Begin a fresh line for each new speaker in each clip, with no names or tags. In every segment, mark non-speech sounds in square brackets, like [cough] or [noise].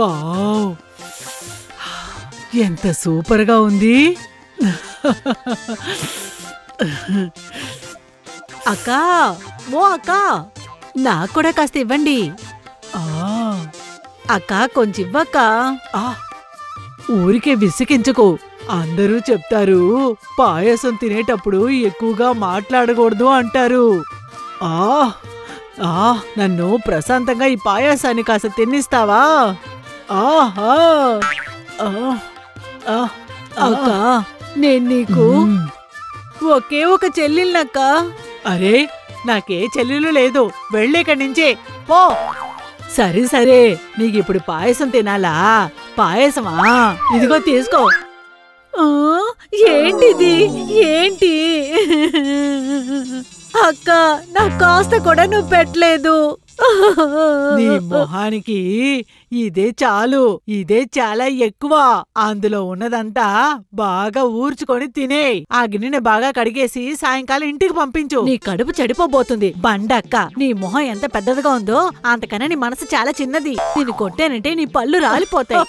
Wow. ఎంత సూపర్గా ఉంది.
అక్క ఓ అక్క నాకు కూడా కాస్త ఇవ్వండి.
ఆ,
అక్క కొంచెం ఇవ్వక్క.
ఊరికే విసికించుకో అందరూ చెప్తారు పాయసం తినేటప్పుడు ఎక్కువగా మాట్లాడకూడదు అంటారు. ఆ నన్ను ప్రశాంతంగా ఈ పాయసాన్ని కాస్త తిన్నిస్తావా ఆహా!
అక్క నేను నీకు. ఒకే ఒక చెల్లెళ్ళక్క
అరే నాకే చెల్లెలు లేదు. వెళ్ళేక్కడి నుంచే. పో. సరే సరే. నీకు ఇప్పుడు పాయసం తినాలా? పాయసమా? ఇదిగో తీసుకో.
ఏంటిది? ఏంటి? అక్క నాకు కాస్త కూడా నువ్వు పెట్టలేదు.
నీ మొహానికి ఇదే చాలు ఇదే చాలా ఎక్కువ. అందులో ఉన్నదంతా బాగా ఊర్చుకొని తినే. ఆ గిన్నెని బాగా కడిగేసి సాయంకాలం ఇంటికి పంపించు.
నీ కడుపు చెడిపోబోతుంది. బండక్క నీ మొహం ఎంత పెద్దదిగా ఉందో అంతకన్నా నీ మనసు చాలా చిన్నది. నేను కొట్టానంటే నీ పళ్ళు రాలిపోతాయి.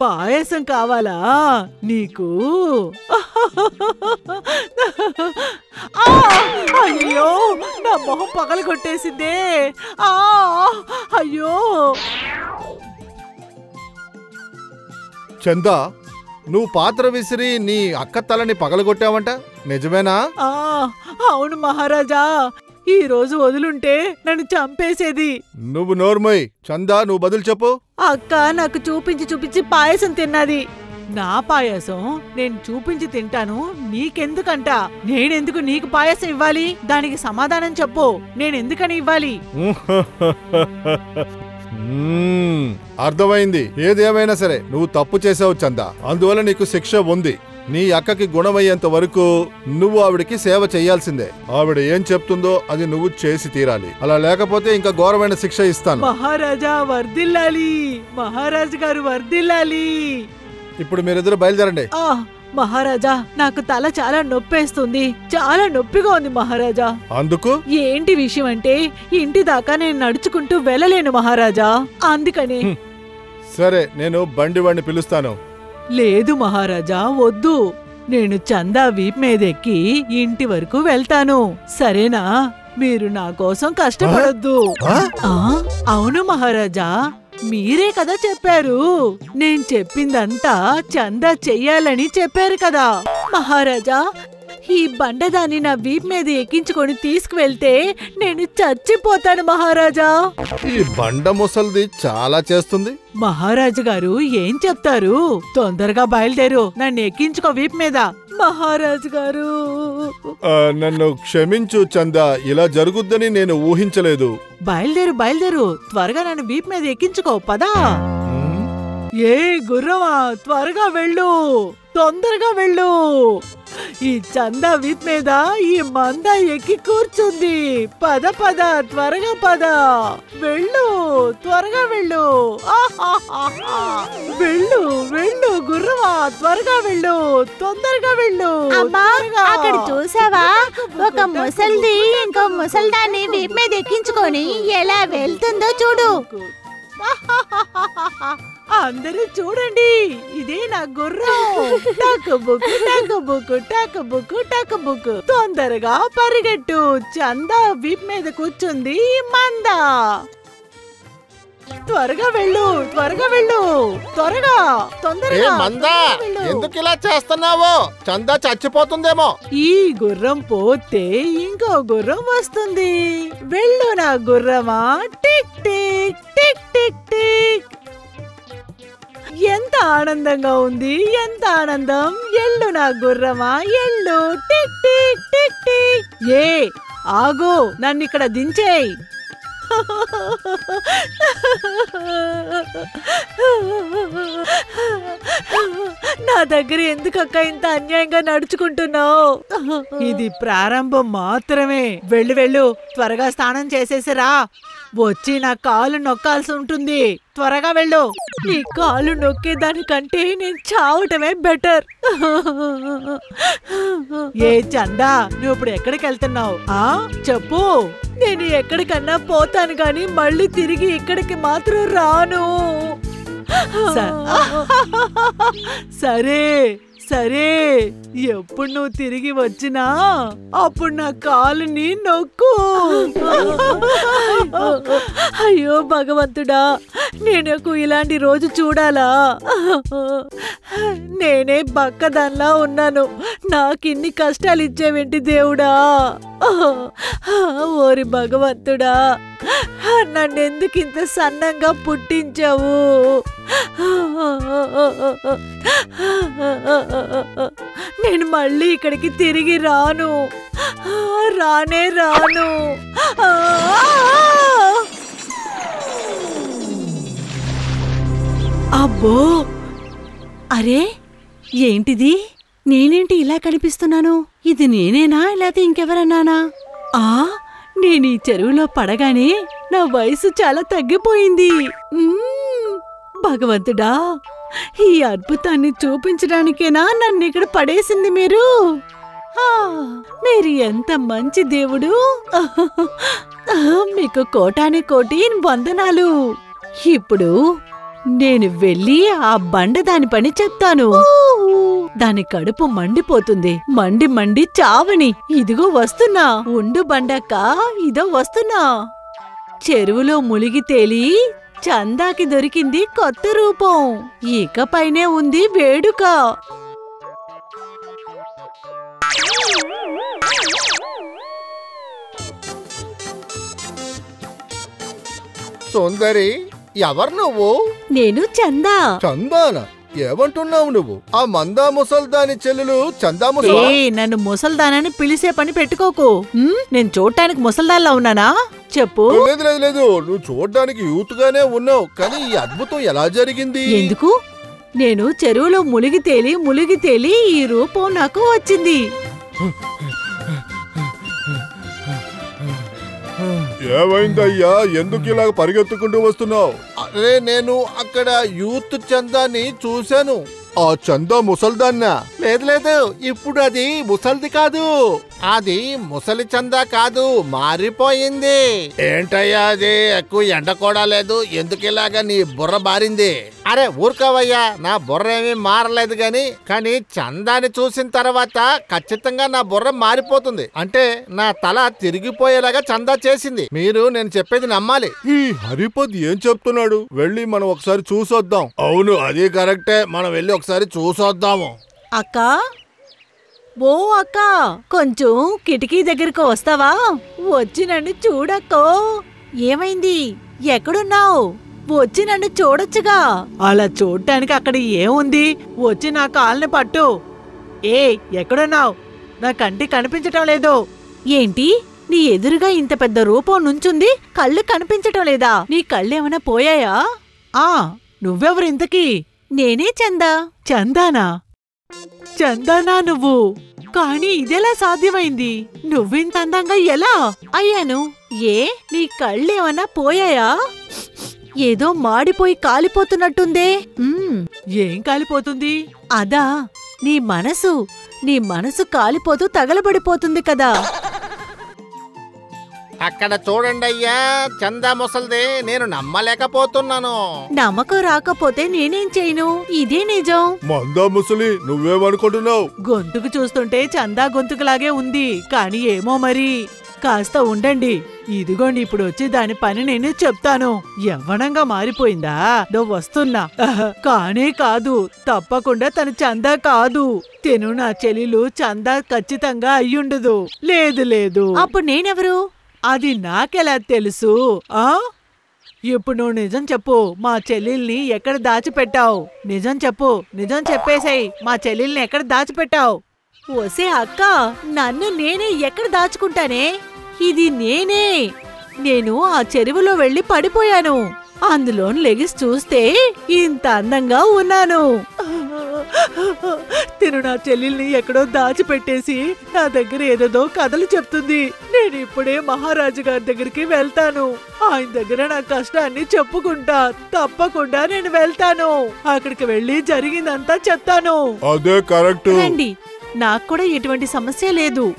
పాయసం కావాలా నీకు! అయ్యో నా మొహం పగల కొట్టేసిందే ఆ! అయ్యో.
చందా నువ్వు పాత్ర విసిరి నీ అక్క తలని పగలగొట్టావంట? నిజమేనా?
ఆ అవును మహారాజా. ఈ రోజు వదులుంటే నన్ను చంపేసేది.
నువ్వు నోర్మోయ్ చందా నువ్వు బదులు చెప్పు.
అక్క నాకు చూపించి చూపించి పాయసం తిన్నది.
నా పాయసం నేను చూపించి తింటాను నీకెందుకంట? నేనెందుకు నీకు పాయసం ఇవ్వాలి? దానికి సమాధానం చెప్పు. నేనెందుకని ఇవ్వాలి?
అర్థమైంది. ఏదేమైనా సరే నువ్వు తప్పు చేసావు చందా. అందువల్ల నీకు శిక్ష ఉంది. నీ అక్కకి గుణమయ్యేంత వరకు నువ్వు ఆవిడకి సేవ చేయాల్సిందే. ఆవిడ ఏం చెప్తుందో అది నువ్వు చేసి తీరాలి. అలా లేకపోతే ఇంకా ఘోరమైన శిక్ష ఇస్తాను.
మహారాజా వర్ధిల్లాలి. మహారాజు గారు వర్ధిల్లాలి.
ఇప్పుడు మీరిద్దరు బయలుదేరండి.
ఆ మహారాజా నాకు తల చాలా నొప్పేస్తుంది. చాలా నొప్పిగా ఉంది మహారాజా.
అందుకు?
ఏంటి విషయం అంటే ఇంటి దాకా నేను నడుచుకుంటూ వెళ్ళలేను మహారాజా. అందుకని.
హ్మ్. సరే నేను బండి వాడిని పిలుస్తాను.
లేదు మహారాజా వద్దు. నేను చందా వీప్ మీదెక్కి ఇంటి వరకు వెళ్తాను. సరేనా? మీరు నా కోసం కష్టపడొద్దు.
ఆ?
అవును మహారాజా. మీరే కదా చెప్పారు? నేను చెప్పిందంతా చందా చెయ్యాలని చెప్పారు కదా. మహారాజా ఈ బండదాన్ని నా వీప్ మీద ఎక్కించుకొని తీసుకువెళ్తే నేను చచ్చిపోతాను మహారాజా.
ఈ బండ ముసల్ది చాలా చేస్తుంది.
మహారాజు గారు ఏం చెప్తారు? తొందరగా బయలుదేరు నన్ను ఎక్కించుకో వీప్ మీద. మహారాజు గారు.
నన్ను క్షమించు చందా ఇలా జరుగుద్దని నేను ఊహించలేదు.
బయలుదేరు బయలుదేరు. త్వరగా నన్ను వీప్ మీద ఎక్కించుకో పదా. ఏ గుర్రమా త్వరగా వెళ్ళు. తొందరగా వెళ్ళు. ఈ చందా వీప్ మీద ఈ మంద ఎక్కి కూర్చుంది. పద పద త్వరగా పద. వెళ్ళు త్వరగా వెళ్ళు. వెళ్ళు వెళ్ళు గుర్రమా త్వరగా వెళ్ళు తొందరగా వెళ్ళు.
అక్కడ చూసావా? ఒక ముసల్ది ఇంకో ముసల్దాన్ని వీపు మీద ఎక్కించుకొని ఎలా వెళ్తుందో చూడు.
అందరూ చూడండి ఇదే నా గుర్రం. టక్ బుక్ టక్ బుక్ తొందరగా పరిగెట్టు. చందా వీప్ మీద కూర్చుంది మంద. త్వరగా వెళ్ళు త్వరగా వెళ్ళు. త్వరగా తొందరగా
మందా. ఎందుకు ఇలా చేస్తున్నావు? చందా చచ్చిపోతుందేమో.
ఈ గుర్రం పోతే ఇంకో గుర్రం వస్తుంది. వెళ్ళు నా గుర్రమా? టిక్ టిక్ టిక్ టిక్ టిక్. ఎంత ఆనందంగా ఉంది ఎంత ఆనందం. ఎల్లు నా గుర్రమా? ఎల్లు టిక్ టిక్ టిక్ టిక్. ఏ ఆగు నన్ను ఇక్కడ దించేయ్. నా దగ్గర ఎందుకక్క ఇంత అన్యాయంగా నడుచుకుంటున్నావు? ఇది ప్రారంభం మాత్రమే. వెళ్ళు వెళ్ళు. త్వరగా స్నానం చేసేసిరా వచ్చి నా కాలు నొక్కాల్సి ఉంటుంది. త్వరగా వెళ్ళు. నీ కాలు నొక్కేదానికంటే నేను చావటమే బెటర్. ఏ చందా నువ్వు ఇప్పుడు ఎక్కడికి వెళ్తున్నావు? ఆ? చెప్పు. నేను ఎక్కడికన్నా పోతాను కానీ మళ్ళీ తిరిగి ఇక్కడికి మాత్రం రాను. సరే సరే. ఎప్పుడు నువ్వు తిరిగి వచ్చినా అప్పుడు నా కాలుని నొక్కు. అయ్యో భగవంతుడా నేను ఇలాంటి రోజు చూడాలా? నేనే బక్కదన్లా ఉన్నాను. నాకిన్ని కష్టాలు ఇచ్చేవేంటి దేవుడా? ఓరి భగవంతుడా నన్నెందుకు ఇంత సన్నంగా పుట్టించావు? నేను మళ్ళీ ఇక్కడికి తిరిగి రాను. రానే రాను. అబ్బో! అరే ఏంటిది? నేనేంటి ఇలా కనిపిస్తున్నాను? ఇది నేనేనా లేకపోతే ఇంకెవరన్నానా? ఆ నేను ఈ చెరువులో పడగానే నా వయసు చాలా తగ్గిపోయింది. భగవంతుడా! ఈ అద్భుతాన్ని చూపించడానికేనా నన్ను ఇక్కడ పడేసింది మీరు? మీరు ఎంత మంచి దేవుడు? మీకు కోటాని కోటి వందనాలు. ఇప్పుడు నేను వెళ్ళి ఆ బండ దాని పని చెప్తాను. దాని కడుపు మండిపోతుంది. మండి మండి చావని. ఇదిగో వస్తున్నా. ఉండు బండక్క ఇదో వస్తున్నా. చెరువులో ములిగి తేలి చందాకి దొరికింది కొత్త రూపం. ఇకపైనే ఉంది వేడుక.
సుందరి ఎవరు నువ్వు?
నేను చందా.
చందాన? ఏమంటున్నావు నువ్వు? ఆ మందా ముసల్దాని చెల్లెలు చందా ముసలా?
నన్ను ముసల్దానని పిలిసే పని పెట్టుకోకు. నేను చూడటానికి ముసల్దాన్లా ఉన్నానా? చెప్పు.
లేదు లేదు లేదు నువ్వు చూడడానికి యూత్ గానే ఉన్నావు కానీ ఈ అద్భుతం ఎలా జరిగింది?
ఎందుకు? నేను చెరువులో ములిగి తేలి ములిగి తేలి ఈ రూపం నాకు వచ్చింది.
ఏమైందయ్యా? ఎందుకు ఇలా పరిగెత్తుకుంటూ వస్తున్నావు? అరే నేను అక్కడ యూత్ చందాని చూశాను. ఆ చందా ముసల్దాన్నా? లేదు లేదు. ఇప్పుడు అది ముసల్ది కాదు. అది ముసలి చందా కాదు మారిపోయింది. ఏంటయ్యా అది? ఎక్కువ ఎండ కూడా లేదు. ఎందుకు ఇలాగా నీ బుర్ర బారింది? అరే ఊరుకోవయ్యా నా బుర్ర ఏమీ మారలేదు గాని కానీ చందాని చూసిన తర్వాత ఖచ్చితంగా నా బుర్ర మారిపోతుంది. అంటే నా తల తిరిగిపోయేలాగా చందా చేసింది. మీరు నేను చెప్పేది నమ్మాలి. ఈ హరిపద్ ఏం చెప్తున్నాడు? వెళ్ళి మనం ఒకసారి చూసొద్దాం. అవును అది కరెక్టే. మనం వెళ్ళి ఒకసారి చూసొద్దాము.
అక్క ఓ అక్క కొంచెం కిటికీ దగ్గరకు వస్తావా? వచ్చి నన్ను చూడక్కో. ఏమైంది? ఎక్కడున్నావు? వచ్చి నన్ను చూడొచ్చుగా. అలా చూడటానికి అక్కడ ఏముంది? వచ్చి నా కాల్ని పట్టు. ఏ ఎక్కడున్నావు? నా కంటి కనిపించటం లేదు. ఏంటి? నీ ఎదురుగా ఇంత పెద్ద రూపం నుంచుంది? కళ్ళు కనిపించటం లేదా? నీ కళ్ళేమైనా పోయాయా? ఆ నువ్వెవరు ఇంతకీ? నేనే చందా. చందానా? చందానా నువ్వు. కానీ ఇదెలా సాధ్యమైంది? నువ్వింత అందంగా ఎలా? అయ్యాను. ఏ? నీ కళ్ళేమన్నా పోయాయా? ఏదో మాడిపోయి కాలిపోతున్నట్టుందే. ఏం కాలిపోతుంది? అదా నీ మనసు. నీ మనసు కాలిపోతూ తగలబడిపోతుంది కదా.
అక్కడ చూడండి అయ్యా చందా ముసల్ది నేను నమ్మలేకపోతున్నాను.
నమ్మకం రాకపోతే నేనేం చేయను? ఇదే నిజం.
మందా ముసలి నువ్వేమనుకుంటున్నావు?
గొంతుకు చూస్తుంటే చందా గొంతుకులాగే ఉంది కానీ ఏమో మరి. కాస్త ఉండండి. ఇదిగోండి ఇప్పుడు వచ్చి దాని పని నేను చెప్తాను. యవ్వనంగా మారిపోయిందా? దో వస్తున్నా. కానే కాదు తప్పకుండా తను చందా కాదు. తెను నా చెల్లెలు చందా ఖచ్చితంగా అయ్యుండదు. లేదు లేదు. అప్పుడు నేనెవరు? అది నాకెలా తెలుసు? ఆ? ఇప్పుడు నువ్వు నిజం చెప్పు. మా చెల్లెల్ని ఎక్కడ దాచిపెట్టావు? నిజం చెప్పు. నిజం చెప్పేసేయ్. మా చెల్లెల్ని ఎక్కడ దాచిపెట్టావు? ఓసే అక్క నన్ను నేనే ఎక్కడ దాచుకుంటానే? ఇది నేనే. నేను ఆ చెరువులో వెళ్ళి పడిపోయాను. అందులో లెగిసి చూస్తే ఇంత అందంగా ఉన్నాను. తిను నా చెల్లెల్ని ఎక్కడో దాచిపెట్టేసి నా దగ్గర ఏదేదో కథలు చెప్తుంది. నేను ఇప్పుడే మహారాజు గారి దగ్గరికి వెళ్తాను. ఆయన దగ్గర నా కష్టాన్ని చెప్పుకుంటా. తప్పకుండా నేను వెళ్తాను. అక్కడికి వెళ్ళి జరిగిందంతా చెప్తాను.
అదే కరెక్ట్.
నాకు కూడా ఎటువంటి సమస్య లేదు.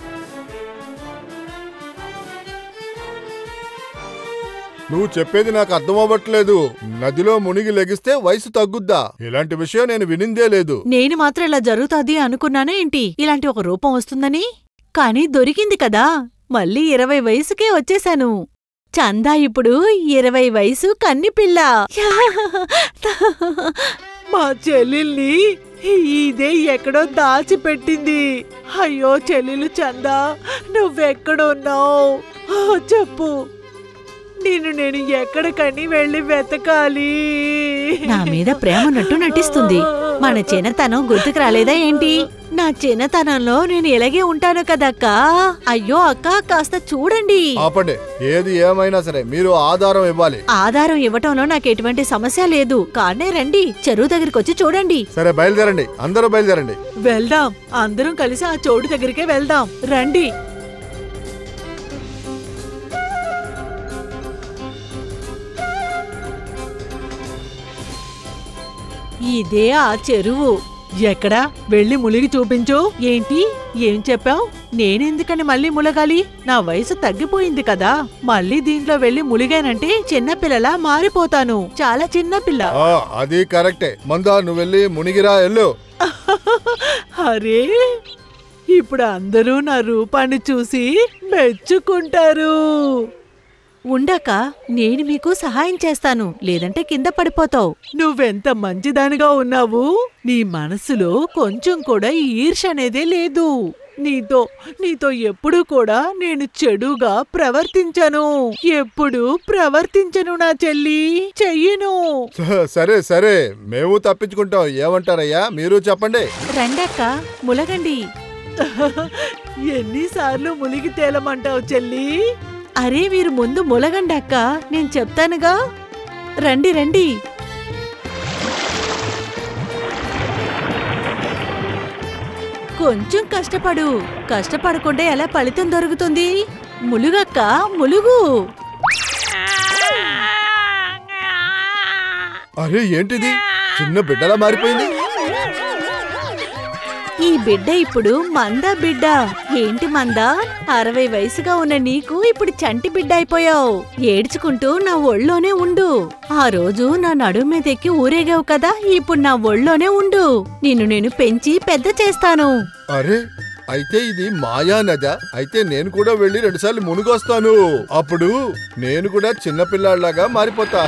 నువ్వు చెప్పేది నాకు అర్థం అవ్వట్లేదు నదిలో మునిగి లెగిస్తే వయసు తగ్గుద్దా? ఇలాంటి విషయం నేను వినిందే లేదు.
నేను మాత్రం ఇలా జరుగుతాది అనుకున్నానే ఏంటి? ఇలాంటి ఒక రూపం వస్తుందని? కానీ దొరికింది కదా. మళ్ళీ ఇరవై వయసుకే వచ్చేశాను. చందా ఇప్పుడు ఇరవై వయసు కన్నిపిల్ల. మా చెల్లెల్ని ఇదే ఎక్కడో దాచిపెట్టింది. అయ్యో చెల్లెలు చందా నువ్వెక్కడున్నావు? చెప్పు. నేను నేను ఎక్కడికని వెళ్ళి వెతకాలి.
నా మీద ప్రేమన్నట్టు నటిస్తుంది. మన చిన్నతనం గుర్తుకు రాలేదా ఏంటి?
నా చిన్నతనంలో నేను ఇలాగే ఉంటాను కదక్కా. అయ్యో అక్క కాస్త చూడండి.
ఆపండి. ఏది ఏమైనా సరే మీరు ఆధారం ఇవ్వాలి.
ఆధారం ఇవ్వటంలో నాకు ఎటువంటి సమస్య లేదు. కానీ రండి చెరువు దగ్గరికి వచ్చి చూడండి.
సరే బయలుదేరండి. అందరూ బయలుదేరండి.
వెళ్దాం. అందరం కలిసి ఆ చోటు దగ్గరికే వెళ్దాం. రండి. ఇదే ఆ చెరువు. ఎక్కడా? వెళ్ళి ములిగి చూపించు. ఏంటి? ఏం చెప్పావు? నేనెందుకని మళ్ళీ ములగాలి? నా వయసు తగ్గిపోయింది కదా. మళ్ళీ దీంట్లో వెళ్ళి ములిగానంటే చిన్నపిల్లలా మారిపోతాను. చాలా చిన్నపిల్ల
అది కరెక్టే. మందా నువ్వు వెళ్ళి మునిగిరా ఎల్లు [laughs]
అరే! ఇప్పుడు అందరూ నా రూపాన్ని చూసి మెచ్చుకుంటారు. ఉండక నేను మీకు సహాయం చేస్తాను. లేదంటే కింద పడిపోతావు. నువ్వెంత మంచిదానిగా ఉన్నావు? నీ మనసులో కొంచెం కూడా ఈర్ష అనేదే లేదు. నీతో నీతో ఎప్పుడు కూడా నేను చెడుగా ప్రవర్తించను. ఎప్పుడు ప్రవర్తించను నా చెల్లి. చెయ్యను.
సరే సరే. మేము తప్పించుకుంటాం. ఏమంటారయ్యా? మీరు చెప్పండి.
రండక్క ములగండి. [laughs] ఎన్నిసార్లు మునిగి తేలమంటావు చెల్లి? అరే మీరు ముందు ములగండి అక్క నేను చెప్తానుగా. రండి రండి. కొంచెం కష్టపడు కష్టపడకుండా ఎలా ఫలితం దొరుకుతుంది? ములుగక్క ములుగు.
అరే ఏంటిది? చిన్న బిడ్డలా మారిపోయింది.
ఈ బిడ్డ ఇప్పుడు మంద బిడ్డ. ఏంటి మంద? అరవై వయసుగా ఉన్న నీకు ఇప్పుడు చంటి బిడ్డ అయిపోయావు. ఏడ్చుకుంటూ నా ఒళ్ళోనే ఉండు. ఆ రోజు నా నడుము మీద ఎక్కి ఊరేగావు కదా ఇప్పుడు నా ఒళ్ళోనే ఉండు. నిన్ను నేను పెంచి పెద్ద చేస్తాను.
అరే అయితే ఇది మాయా నద. అయితే నేను కూడా వెళ్ళి రెండుసార్లు మునిగొస్తాను. అప్పుడు నేను కూడా చిన్నపిల్లాడిలాగా మారిపోతా.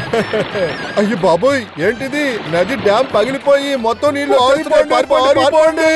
[laughs] అయ్యి బాబోయ్ ఏంటిది? నది డ్యామ్ పగిలిపోయి మొత్తం నీళ్ళు పారిపోండి